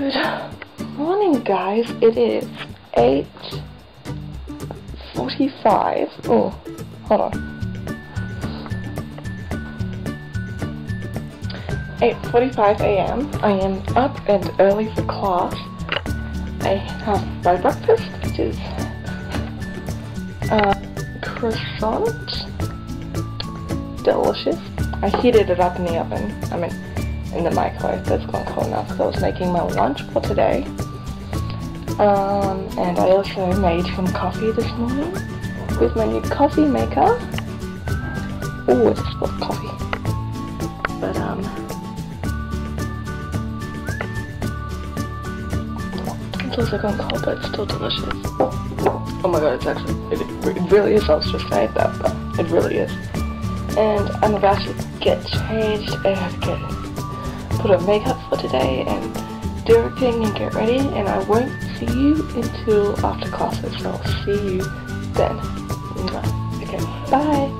Good morning, guys. It is 8.45. Oh, hold on. 8.45 a.m. I am up and early for class. I have my breakfast, which is uh, croissant. Delicious. I heated it up in the oven. I mean, in the microwave, it's gone cold now because I was making my lunch for today. Um, and I also made some coffee this morning with my new coffee maker. Oh, it's spilled coffee. But, um, it's also gone cold, but it's still delicious. Oh my god, it's actually, it, it really is. I was just saying that, but it really is. And I'm about to get changed and get put on makeup for today and do everything and get ready and I won't see you until after classes so I'll see you then. Okay, bye!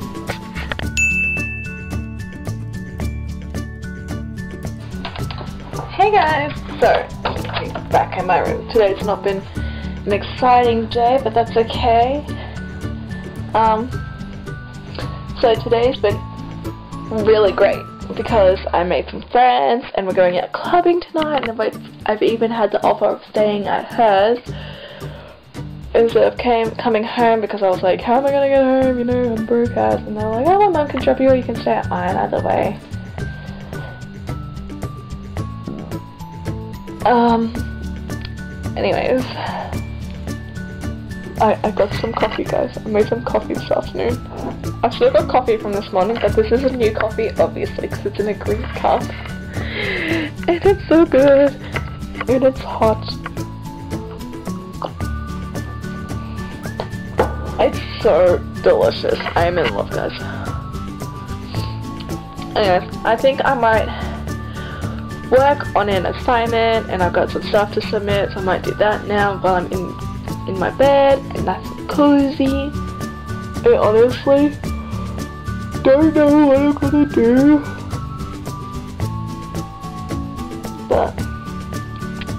Hey guys! So, I'm back in my room. Today's not been an exciting day, but that's okay. Um, so today's been really great because I made some friends and we're going out clubbing tonight and I've, even had the offer of staying at hers. Instead of came, coming home because I was like, how am I gonna get home, you know, I'm broke ass. And they're like, oh my mum can drop you or you can stay at mine, either way. Um, anyways, I, I got some coffee guys, I made some coffee this afternoon. I've still got coffee from this morning, but this is a new coffee, obviously, because it's in a green cup. And it's so good. And it's hot. It's so delicious. I am in love, guys. Anyways, I think I might work on an assignment, and I've got some stuff to submit, so I might do that now while I'm in in my bed, and that's cozy. I honestly don't know what I'm gonna do. But,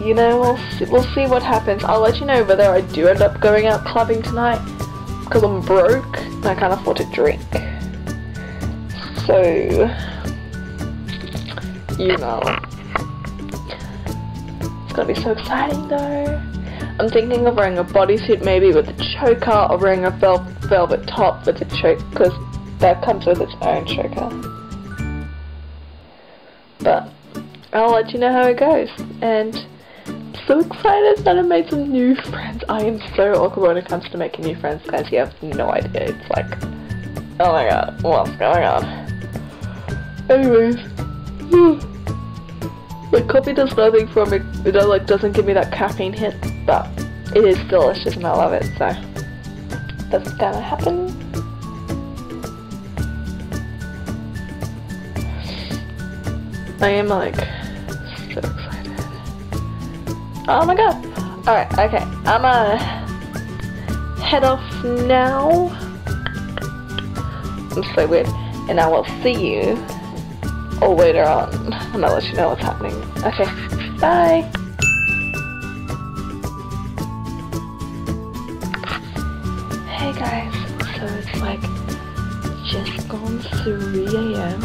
you know, we'll see, we'll see what happens. I'll let you know whether I do end up going out clubbing tonight. Because I'm broke and I can't afford to drink. So, you know. It's gonna be so exciting though. I'm thinking of wearing a bodysuit maybe with a choker or wearing a vel velvet top with a choker because that comes with its own choker. But I'll let you know how it goes. And I'm so excited that I made some new friends. I am so awkward when it comes to making new friends guys. You have no idea. It's like, oh my god, what's going on? Anyways. The coffee does nothing for me. It uh, like doesn't give me that caffeine hit, but it is delicious and I love it. So that's gonna happen. I am like so excited. Oh my god! Alright, okay. I'm gonna head off now. I'm so weird. And I will see you all later on. And I'll let you know what's happening. Okay, bye! Guys, so it's like just gone 3 a.m.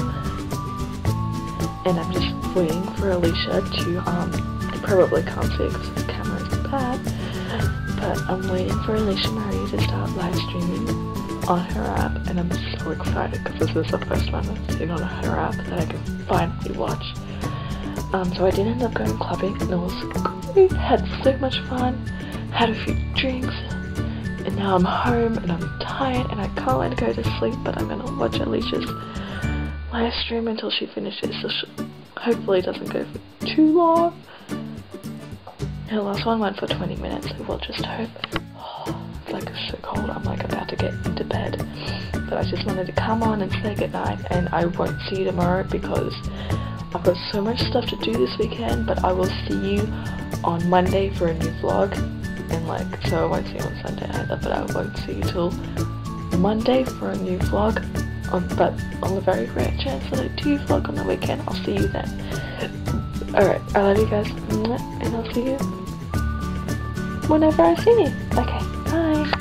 and I'm just waiting for Alisha to, um, probably can't see because the camera is bad, but I'm waiting for Alisha Marie to start live streaming on her app. And I'm so excited because this is the first time I've seen on her app that I can finally watch. Um, so I did end up going clubbing. And it was great, had so much fun, had a few drinks, and now I'm home and I'm tired and I can't let go to sleep but I'm gonna watch Alisha's live stream until she finishes so she hopefully doesn't go for too long. Her last one went for 20 minutes so we'll just hope. it's like it's so cold I'm like about to get into bed but I just wanted to come on and say goodnight and I won't see you tomorrow because I've got so much stuff to do this weekend but I will see you on Monday for a new vlog and like so I won't see you on Sunday either but I won't see you till Monday for a new vlog on, but on the very rare chance that I do vlog on the weekend I'll see you then Alright, I love you guys. And I'll see you whenever I see you. Okay, bye.